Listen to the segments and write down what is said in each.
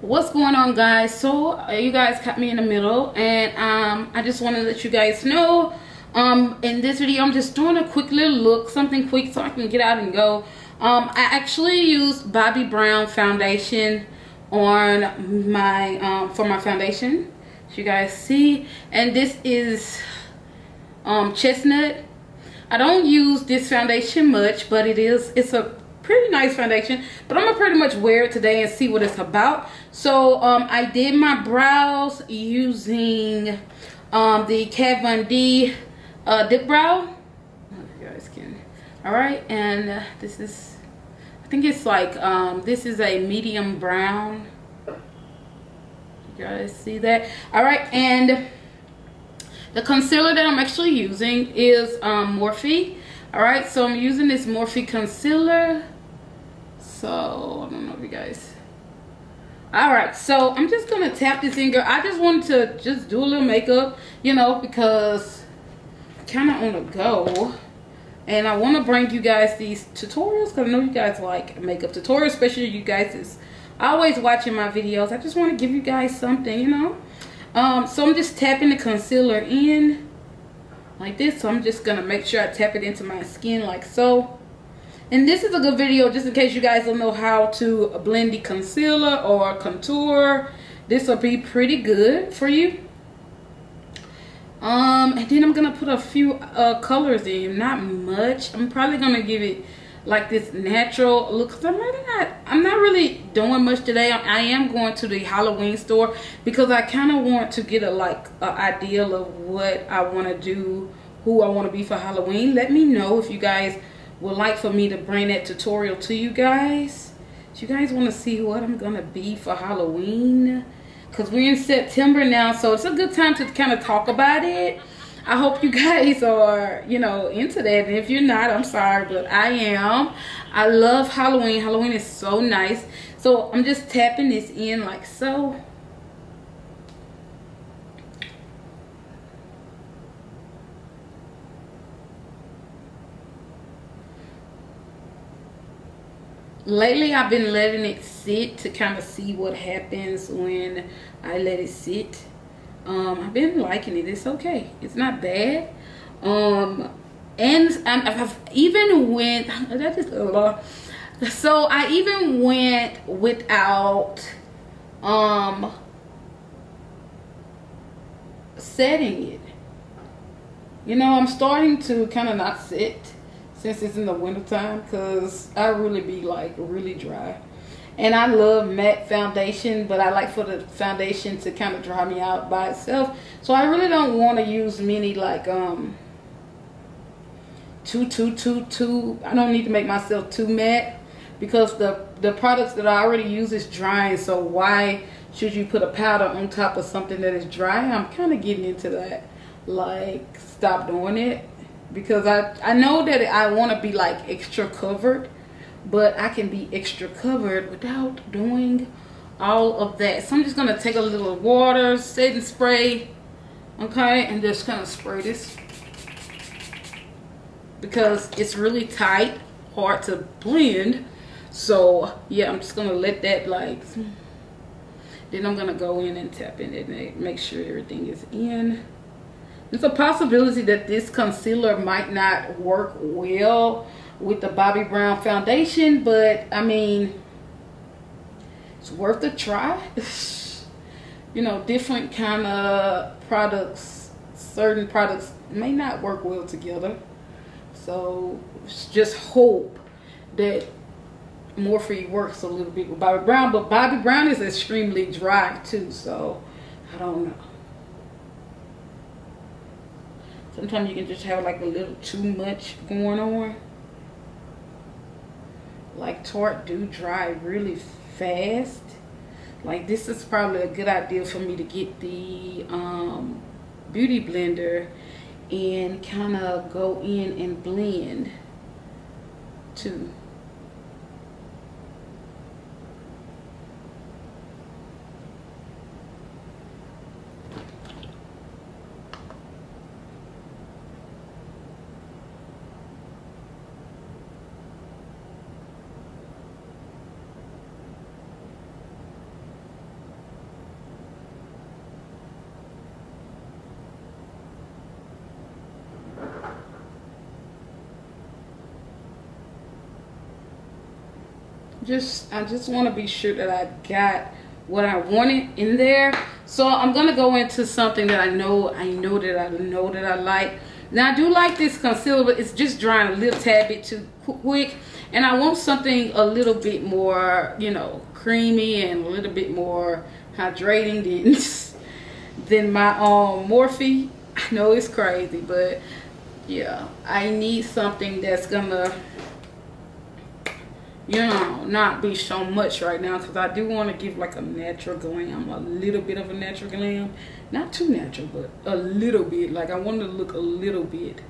what's going on guys? So uh, you guys caught me in the middle and um i just want to let you guys know um in this video i'm just doing a quick little look something quick so i can get out and go. Um i actually used bobbi brown foundation on my um for my foundation so you guys see and this is um chestnut. I don't use this foundation much but it is it's a pretty nice foundation but i'm gonna pretty much wear it today and see what it's about. So um i did my brows using um the kat von d uh dip brow. You guys can all right and uh, this is i think it's like um this is a medium brown. You guys see that? All right and the concealer that i'm actually using is um morphe all right so i'm using this morphe concealer. So i don't know if you guys. All right so i'm just gonna tap this in girl. I just wanted to just do a little makeup you know because kind of on the go. And i want to bring you guys these tutorials because i know you guys like makeup tutorials especially you guys is always watching my videos. I just want to give you guys something you know? Um so i'm just tapping the concealer in like this so i'm just gonna make sure i tap it into my skin like so and this is a good video just in case you guys don't know how to blend the concealer or contour. This will be pretty good for you. Um, and then I'm to put a few uh, colors in. Not much. I'm probably to give it like this natural look. Cause I'm really not, I'm not really doing much today. I am going to the Halloween store because I kind of want to get a like a ideal of what I want to do, who I want to be for Halloween. Let me know if you guys would like for me to bring that tutorial to you guys. If you guys want to see what I'm to be for Halloween. Because we're in September now, so it's a good time to kind of talk about it. I hope you guys are, you know, into that. And if you're not, I'm sorry, but I am. I love Halloween. Halloween is so nice. So I'm just tapping this in like so. lately I've been letting it sit to kind of see what happens when I let it sit. Um, I've been liking it. It's okay. It's not bad. Um, and I've even went, that is, uh, so I even went without, um, setting it. You know, I'm starting to kind of not sit since it's in the wintertime because I really be like really dry. And I love matte foundation, but I like for the foundation to kind of dry me out by itself. So I really don't want to use many like um too too too too. I don't need to make myself too matte because the the products that I already use is drying. So why should you put a powder on top of something that is dry? I'm kind of getting into that. Like stop doing it because I, I know that I want to be like extra covered but I can be extra covered without doing all of that. So I'm just gonna take a little water setting spray okay? And just kind of spray this. Because it's really tight hard to blend. So yeah I'm just gonna let that like then I'm gonna go in and tap in it and make sure everything is in. There's a possibility that this concealer might not work well with the Bobbi Brown foundation, but I mean, it's worth a try. you know, different kind of products, certain products may not work well together. So just hope that Morphe works a little bit with Bobbi Brown, but Bobbi Brown is extremely dry too, so I don't know. Sometimes you can just have like a little too much going on. Like Tarte do dry really fast. Like this is probably a good idea for me to get the um, Beauty Blender and kind of go in and blend too. Just I just want to be sure that I got what I wanted in there. So I'm gonna go into something that I know I know that I know that I like. Now I do like this concealer, but it's just drying a little tad bit too quick. And I want something a little bit more, you know, creamy and a little bit more hydrating than, than my um, Morphe. I know it's crazy, but yeah, I need something that's gonna you know, not be so much right now because I do want to give like a natural glam, a little bit of a natural glam. Not too natural, but a little bit. Like I want to look a little bit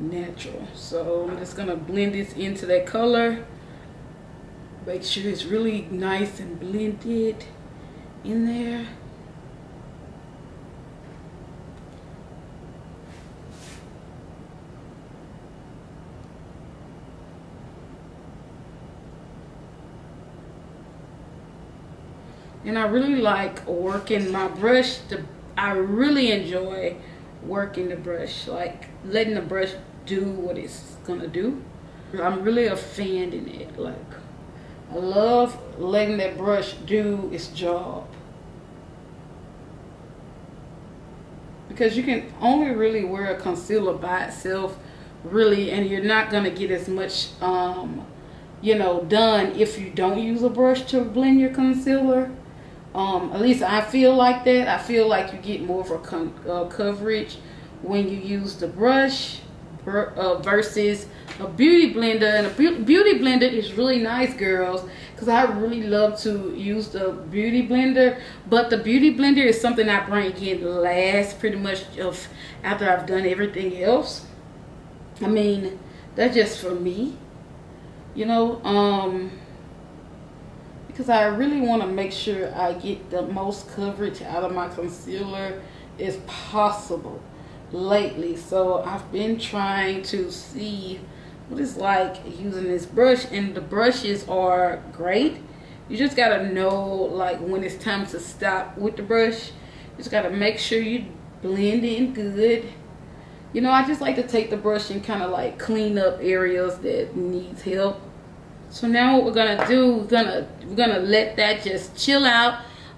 natural. So I'm just going to blend this into that color. Make sure it's really nice and blended in there. And I really like working my brush. I really enjoy working the brush, like letting the brush do what it's gonna do. I'm really a fan in it. Like I love letting that brush do its job. Because you can only really wear a concealer by itself, really, and you're not gonna get as much, um, you know, done if you don't use a brush to blend your concealer. Um, at least I feel like that. I feel like you get more of a uh, coverage when you use the brush uh, versus a beauty blender. And a beauty blender is really nice, girls, because I really love to use the beauty blender. But the beauty blender is something I bring in last pretty much of after I've done everything else. I mean, that's just for me. You know, um, because I really want to make sure I get the most coverage out of my concealer as possible lately. So I've been trying to see what it's like using this brush and the brushes are great. You just got to know like when it's time to stop with the brush. You just got to make sure you blend in good. You know, I just like to take the brush and kind of like clean up areas that needs help so now what we're gonna do, we're gonna we're gonna let that just chill out.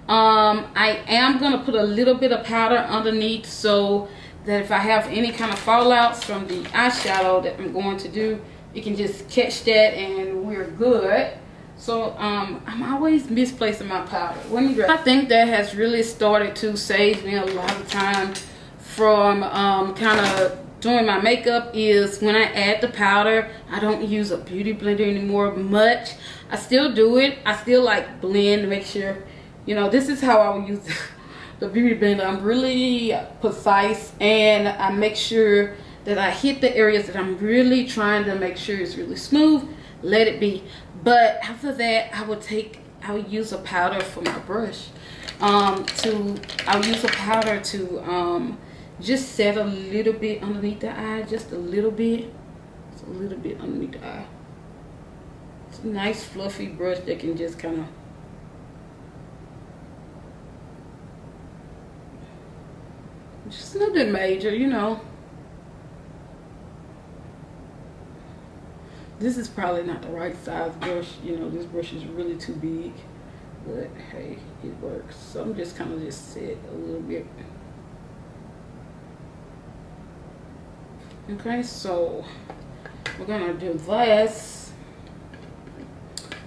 Um, I am gonna put a little bit of powder underneath so that if I have any kind of fallouts from the eyeshadow that I'm going to do, you can just catch that and we're good. So um, I'm always misplacing my powder. I think that has really started to save me a lot of time from um, kind of doing my makeup is when I add the powder, I don't use a beauty blender anymore much. I still do it. I still like blend to make sure, you know, this is how I would use the beauty blender. I'm really precise and I make sure that I hit the areas that I'm really trying to make sure it's really smooth. Let it be. But after that, I would take, I would use a powder for my brush. Um, to, I would use a powder to, um, just set a little bit underneath the eye just a little bit. Just a little bit underneath the eye. It's a nice fluffy brush that can just kind of just nothing major you know. This is probably not the right size brush you know this brush is really too big. But hey it works. So I'm just kind of just set a little bit okay so we're gonna do this.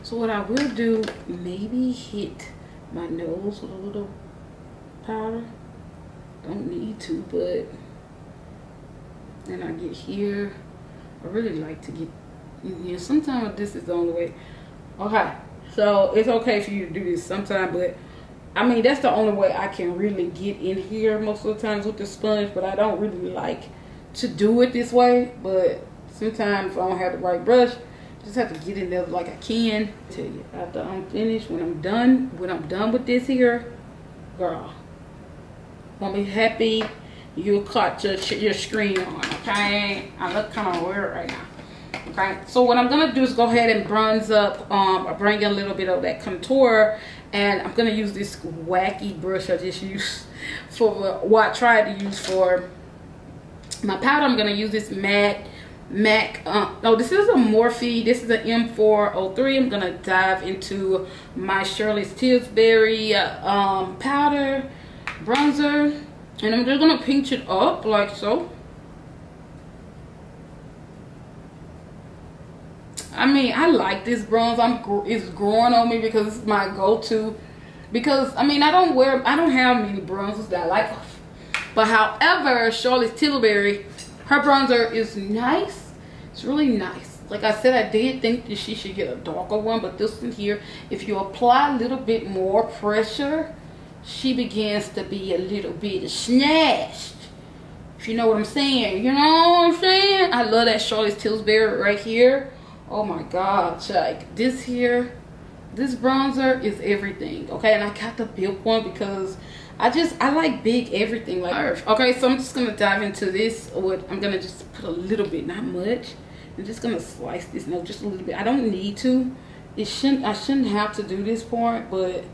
So what I will do maybe hit my nose with a little powder. Don't need to but then I get here. I really like to get in here. Sometimes this is the only way. Okay so it's okay for you to do this sometime but I mean that's the only way I can really get in here most of the times with the sponge but I don't really like to do it this way, but sometimes if I don't have the right brush, just have to get in there like I can. I tell you, after I'm finished, when I'm done, when I'm done with this here, girl, gonna be happy you caught your, your screen on, okay? I look kind of weird right now. Okay, so what I'm gonna do is go ahead and bronze up, um, I bring in a little bit of that contour, and I'm gonna use this wacky brush I just used for what I tried to use for my powder i'm going to use this matte MAC. Uh, oh, this is a Morphe. This is an M403. I'm to dive into my Charlotte's Tilbury uh, um, powder bronzer. And I'm just to pinch it up like so. I mean, I like this bronze. I'm it's growing on me because it's my go-to. Because I mean, I don't wear, I don't have many bronzers that I like. But however, Charlotte's Tilbury, her bronzer is nice. It's really nice. Like I said, I did think that she should get a darker one, but this one here, if you apply a little bit more pressure, she begins to be a little bit snatched. If you know what I'm saying. You know what I'm saying? I love that Charlotte's Tilbury right here oh my god like this here this bronzer is everything okay? And i got the big one because i just i like big everything like earth okay so i'm just gonna dive into this with i'm gonna just put a little bit not much. I'm just gonna slice this note just a little bit. I don't need to. It shouldn't i shouldn't have to do this part but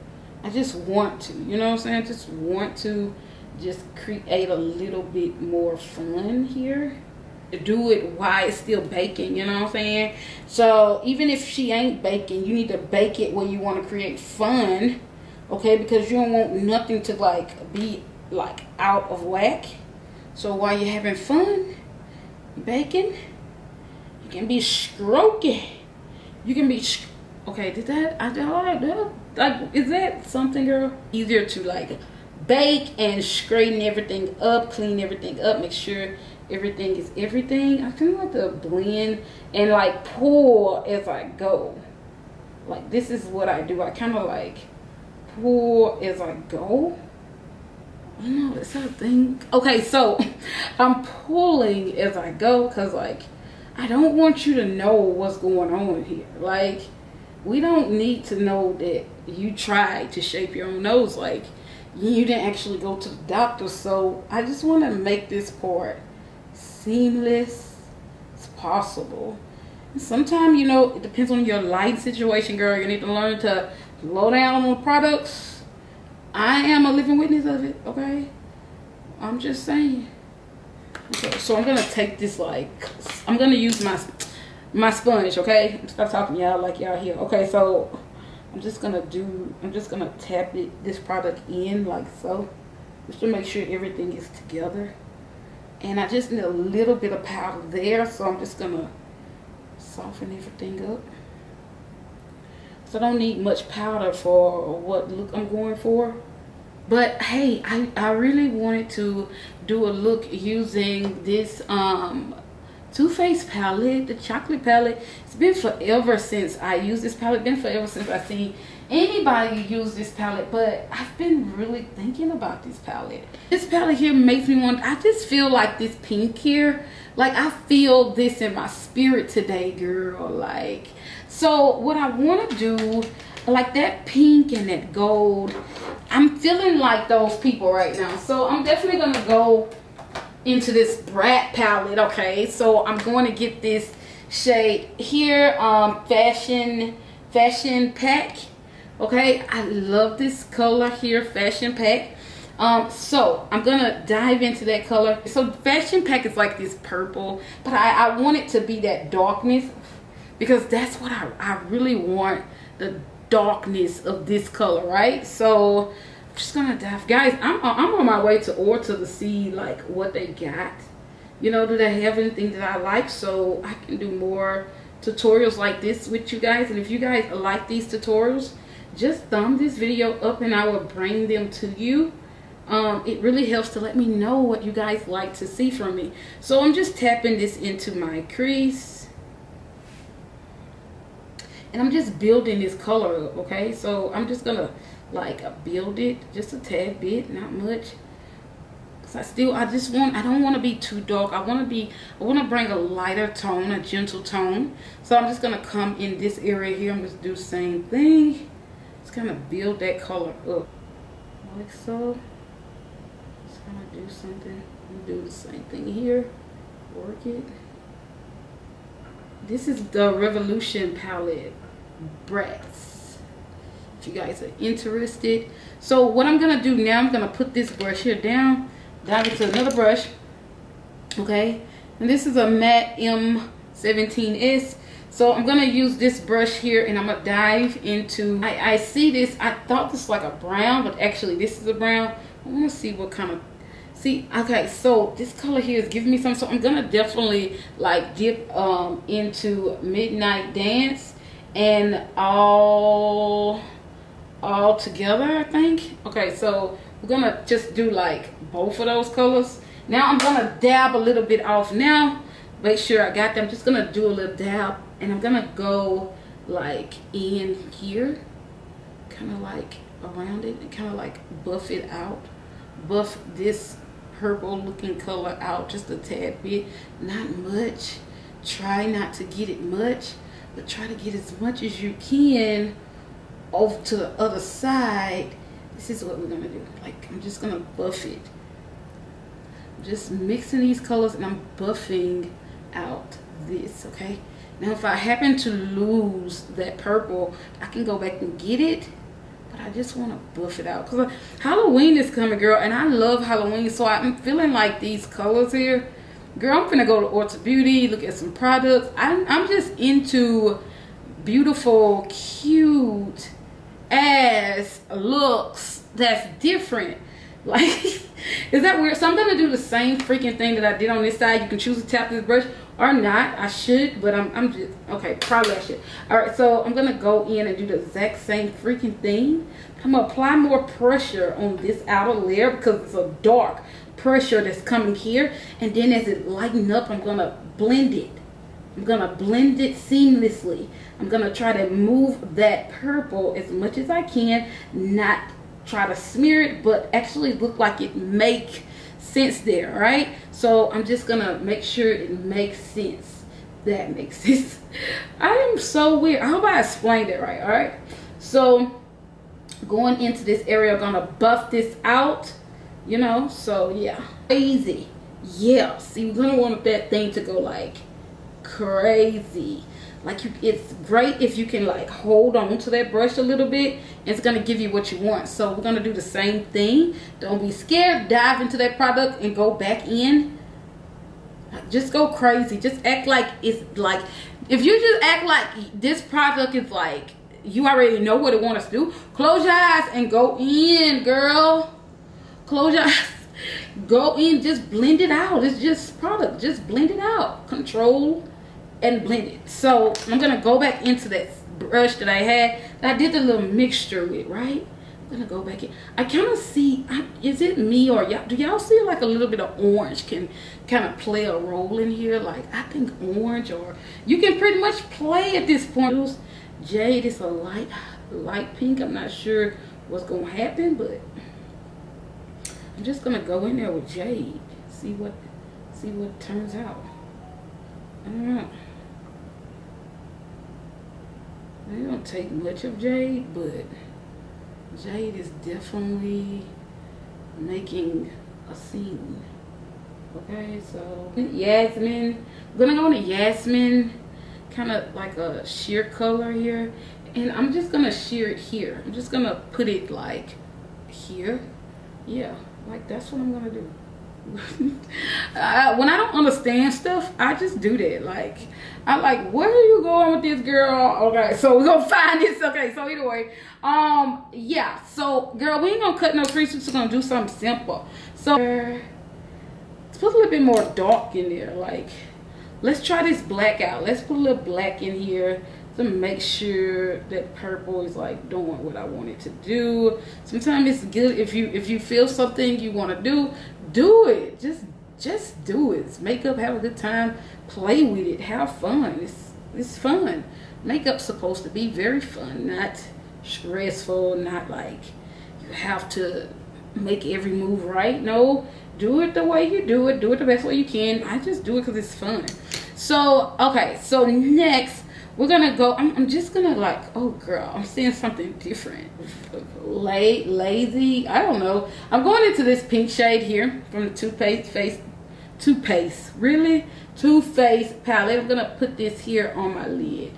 i just want to you know what i'm saying? I just want to just create a little bit more fun here do it while it's still baking, you know what I'm saying? So even if she ain't baking, you need to bake it when you want to create fun, okay? Because you don't want nothing to like be like out of whack. So while you're having fun, baking, you can be stroking. You can be, okay, did that, I right, like, is that something, girl? Easier to like bake and straighten everything up, clean everything up, make sure everything is everything. I kind of like to blend and like pour as I go. Like this is what I do. I kind of like pour as I go. I know, it's a thing. Okay, so I'm pulling as I go because like I don't want you to know what's going on here. Like we don't need to know that you tried to shape your own nose. Like you didn't actually go to the doctor. So I just want to make this part seamless as possible. Sometimes, you know, it depends on your light situation, girl. You need to learn to slow down on products. I am a living witness of it, okay? I'm just saying. Okay, so I'm gonna take this like I'm gonna use my my sponge, okay? Stop talking y'all like y'all here. Okay, so I'm just gonna do I'm just gonna tap it this product in like so. Just to make sure everything is together and I just need a little bit of powder there so I'm just gonna soften everything up so I don't need much powder for what look I'm going for but hey I, I really wanted to do a look using this um Too Faced palette the chocolate palette it's been forever since I used this palette been forever since I've seen anybody use this palette but I've been really thinking about this palette. This palette here makes me want I just feel like this pink here like I feel this in my spirit today girl like. So what I want to do like that pink and that gold I'm feeling like those people right now. So I'm definitely gonna go into this brat palette okay? So I'm going to get this shade here um fashion fashion pack okay? I love this color here fashion pack. Um so i'm gonna dive into that color. So fashion pack is like this purple but i i want it to be that darkness because that's what i i really want the darkness of this color right? So just gonna dive guys i'm i'm on my way to Ulta to see like what they got you know do they have anything that i like so i can do more tutorials like this with you guys and if you guys like these tutorials just thumb this video up and I will bring them to you. Um, it really helps to let me know what you guys like to see from me. So I'm just tapping this into my crease. And I'm just building this color up, okay? So I'm just to like a build it just a tad bit, not much. Cause I still, I just want, I don't want to be too dark. I want to be, I want to bring a lighter tone, a gentle tone. So I'm just going to come in this area here. I'm going to do the same thing Just kind of build that color up like so. Just of do something. Do the same thing here. Work it. This is the Revolution palette Bratz. You guys are interested. So what I'm going to do now, I'm going to put this brush here down, dive into another brush. Okay. And this is a matte M17S. So I'm going to use this brush here and I'm going to dive into, I, I see this, I thought this was like a brown, but actually this is a brown. I want to see what kind of, see, okay, so this color here is giving me some, so I'm to definitely like dip um, into Midnight Dance and all, all together, I think. Okay, so we're to just do like both of those colors. Now I'm to dab a little bit off now. Make sure I got them. just to do a little dab and I'm gonna go like in here kind of like around it and kind of like buff it out buff this purple looking color out just a tad bit not much try not to get it much but try to get as much as you can over to the other side this is what we're gonna do like I'm just gonna buff it I'm just mixing these colors and I'm buffing out this okay now if I happen to lose that purple, I can go back and get it. But I just want to buff it out. Because uh, Halloween is coming, girl. And I love Halloween. So I'm feeling like these colors here. Girl, I'm to go to Ulta Beauty, look at some products. I'm, I'm just into beautiful, cute ass looks that's different. Like, is that weird? So I'm going to do the same freaking thing that I did on this side. You can choose to tap this brush or not. I should, but I'm, I'm just, okay, probably I should. All right, so I'm going to go in and do the exact same freaking thing. I'm going to apply more pressure on this outer layer because it's a dark pressure that's coming here. And then as it lighten up, I'm going to blend it. I'm going to blend it seamlessly. I'm going to try to move that purple as much as I can, not try to smear it, but actually look like it make sense there, right? So I'm just gonna make sure it makes sense. That makes sense. I am so weird. I hope I explained it right, all right? So going into this area, I'm gonna buff this out, you know? So yeah, crazy. Yeah, see, we're gonna want that thing to go like crazy. Like you it's great if you can like hold on to that brush a little bit. It's to give you what you want. So we're to do the same thing. Don't be scared. Dive into that product and go back in. Just go crazy. Just act like it's like if you just act like this product is like you already know what it wants to do close your eyes and go in girl. Close your eyes. Go in. Just blend it out. It's just product. Just blend it out. Control and blend it. So I'm gonna go back into that brush that I had that I did the little mixture with, right? I'm gonna go back in. I kind of see, I, is it me or y'all? Do y'all see like a little bit of orange can kind of play a role in here? Like I think orange or you can pretty much play at this point. Jade is a light, light pink. I'm not sure what's gonna happen, but I'm just gonna go in there with Jade. See what, see what turns out. I don't know. They don't take much of Jade, but Jade is definitely making a scene. Okay, so Yasmin. I'm gonna go into Yasmin, kind of like a sheer color here. And I'm just gonna sheer it here. I'm just gonna put it like here. Yeah, like that's what I'm gonna do. I, when I don't understand stuff, I just do that. Like, I'm like, where are you going with this girl? Okay, so we're gonna find this. Okay, so either way, um, yeah. So, girl, we ain't gonna cut no trees. We're just gonna do something simple. So, let's put a little bit more dark in there. Like, let's try this black out. Let's put a little black in here to make sure that purple is like doing what I want it to do. Sometimes it's good if you if you feel something you want to do, do it. Just just do it. It's makeup, have a good time, play with it, have fun. It's it's fun. Makeup's supposed to be very fun, not stressful, not like you have to make every move right. No, do it the way you do it. Do it the best way you can. I just do it because it's fun. So, okay. So next, we're gonna go I'm, I'm, just gonna like oh girl i'm seeing something different. Late lazy i don't know. I'm going into this pink shade here from the Too Faced face Too Faced really? Too Faced palette. I'm gonna put this here on my lid.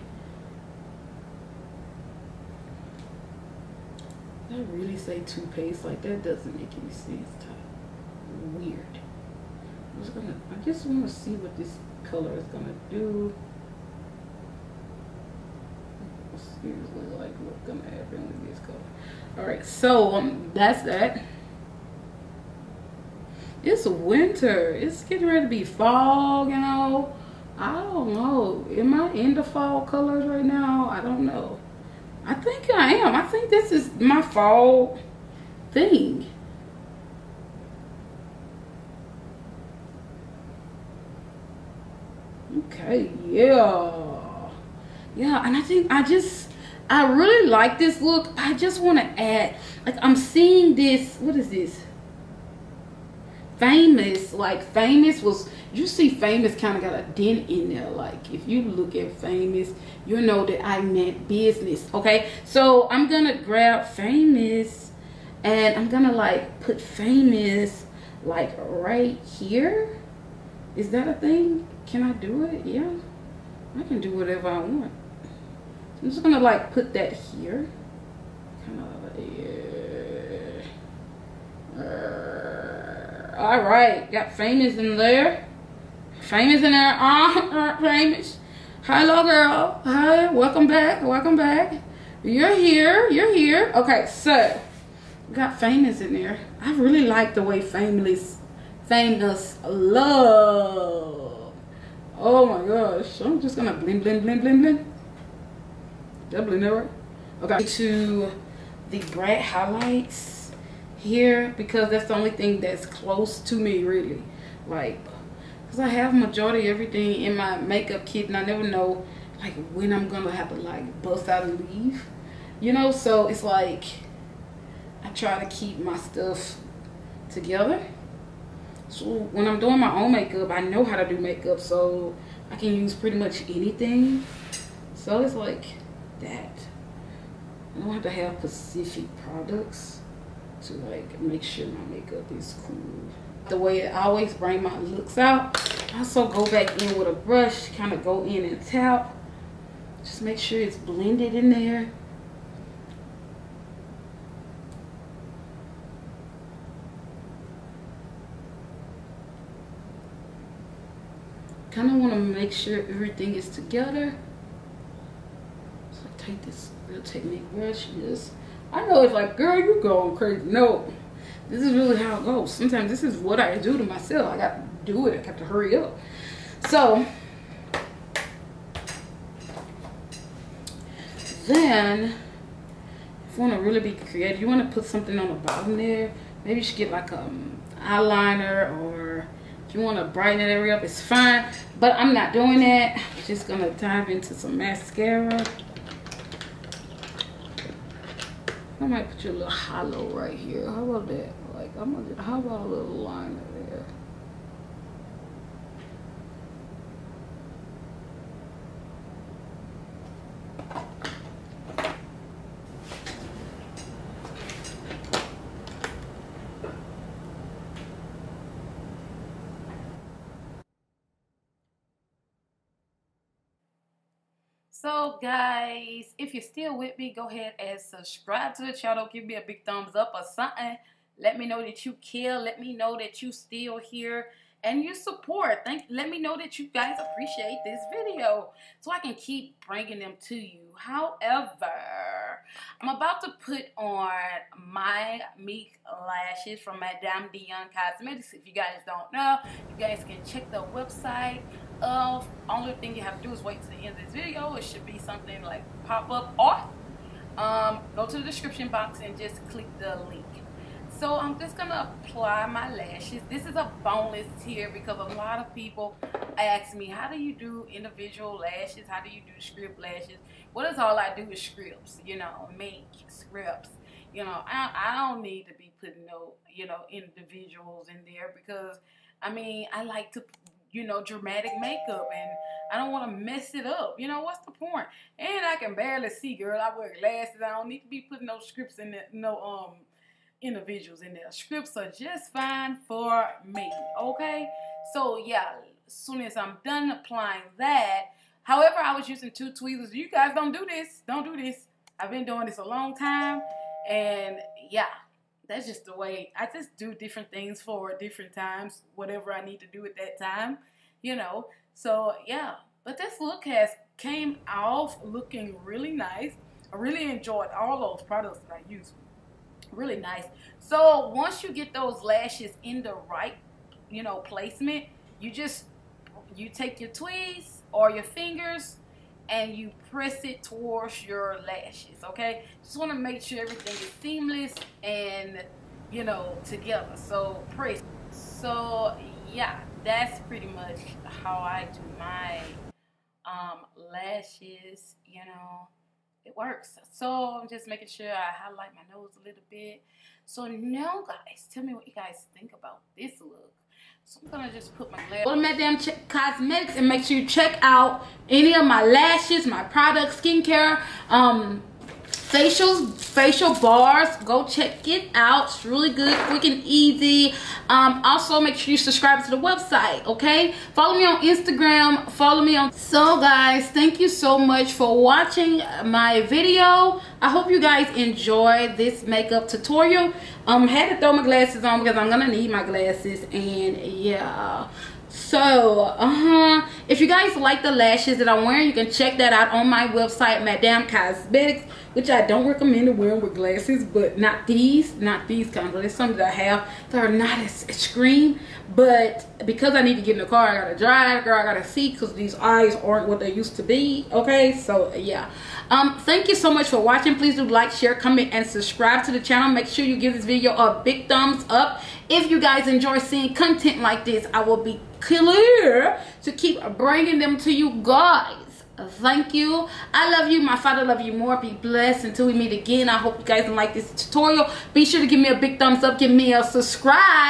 Did I really say Too Faced like that doesn't make any sense weird. I'm just gonna, I just want to see what this color is gonna do. Like with this color. All right, so um, that's that. It's winter. It's getting ready to be fall, you know. I don't know. Am I in the fall colors right now? I don't know. I think I am. I think this is my fall thing. Okay, yeah. Yeah, and I think I just, I really like this look. I just want to add, like I'm seeing this, what is this? Famous, like Famous was, you see Famous kind of got a dent in there. Like if you look at Famous, you know that I meant business, okay? So I'm to grab Famous and I'm to like put Famous like right here. Is that a thing? Can I do it? Yeah. I can do whatever I want. I'm just gonna like put that here. Kind of yeah. Uh, all right, got famous in there. Famous in there. Uh, famous. Hello, girl. Hi, welcome back. Welcome back. You're here. You're here. Okay, so got famous in there. I really like the way famous, famous love. Oh my gosh. I'm just gonna blend, blend, blend, blend, blend. Did I right? Okay. To the bright highlights here because that's the only thing that's close to me really. Like, because I have majority everything in my makeup kit and I never know like when I'm gonna have to like bust out and leave. You know, so it's like I try to keep my stuff together. So when I'm doing my own makeup, I know how to do makeup, so I can use pretty much anything. So it's like that. I don't have to have specific products to like make sure my makeup is cool. The way I always bring my looks out, I also go back in with a brush, kind of go in and tap. Just make sure it's blended in there. kind of want to make sure everything is together. Take this real technique brush she just, I know it's like, girl, you going crazy. No, this is really how it goes. Sometimes this is what I do to myself. I got to do it. I got to hurry up. So, then, if you want to really be creative, you want to put something on the bottom there. Maybe you should get like a um, eyeliner or if you want to brighten that area up, it's fine. But I'm not doing that. I'm just going to dive into some mascara. I might put you a little hollow right here. How about that? Like, I'm gonna, how about a little liner Guys, if you're still with me, go ahead and subscribe to the channel. Give me a big thumbs up or something. Let me know that you care. Let me know that you still here and you support. Thank. Let me know that you guys appreciate this video so I can keep bringing them to you. However, I'm about to put on my Meek lashes from Madame Dion Cosmetics. If you guys don't know, you guys can check the website of only thing you have to do is wait to the end of this video it should be something like pop up or um, go to the description box and just click the link so I'm just gonna apply my lashes this is a boneless here because a lot of people ask me how do you do individual lashes how do you do strip lashes what is all I do is strips you know make strips you know I, I don't need to be putting no you know individuals in there because I mean I like to you know, dramatic makeup and I don't want to mess it up. You know, what's the point? And I can barely see, girl. I wear glasses. I don't need to be putting no strips in there, no um individuals in there. Strips are just fine for me, okay? So, yeah, as soon as I'm done applying that, however, I was using two tweezers. You guys don't do this. Don't do this. I've been doing this a long time. And, yeah, that's just the way I just do different things for different times, whatever I need to do at that time, you know. So yeah, but this look has came off looking really nice. I really enjoyed all those products that I used. Really nice. So once you get those lashes in the right, you know, placement, you just you take your tweeze or your fingers and you press it towards your lashes okay? Just want to make sure everything is seamless and you know together. So press. So yeah that's pretty much how I do my um, lashes you know it works so I'm just making sure I highlight my nose a little bit so now guys tell me what you guys think about this look so I'm gonna just put my glass. Go to Madame Ch Cosmetics and make sure you check out any of my lashes, my products, skincare, um, facials, facial bars. Go check it out. It's really good, quick and easy. Um, also, make sure you subscribe to the website, okay? Follow me on Instagram. Follow me on... So, guys, thank you so much for watching my video. I hope you guys enjoy this makeup tutorial. Um, had to throw my glasses on because I'm gonna need my glasses and yeah so uh-huh. If you guys like the lashes that i'm wearing you can check that out on my website madame cosmetics which i don't recommend wearing with glasses but not these not these kinds but some that i have that are not as extreme but because i need to get in the car i gotta drive girl i gotta see because these eyes aren't what they used to be okay? So yeah um thank you so much for watching. Please do like share comment and subscribe to the channel. Make sure you give this video a big thumbs up. If you guys enjoy seeing content like this i will be clear to keep bringing them to you guys. Thank you. I love you. My father love you more. Be blessed until we meet again. I hope you guys like this tutorial. Be sure to give me a big thumbs up. Give me a subscribe